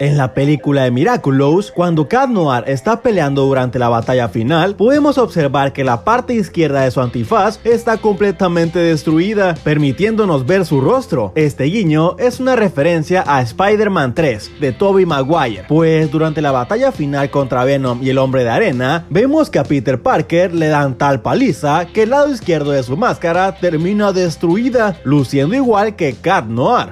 En la película de Miraculous, cuando Cat Noir está peleando durante la batalla final, podemos observar que la parte izquierda de su antifaz está completamente destruida, permitiéndonos ver su rostro. Este guiño es una referencia a Spider-Man 3 de Tobey Maguire, pues durante la batalla final contra Venom y el Hombre de Arena, vemos que a Peter Parker le dan tal paliza que el lado izquierdo de su máscara termina destruida, luciendo igual que Cat Noir.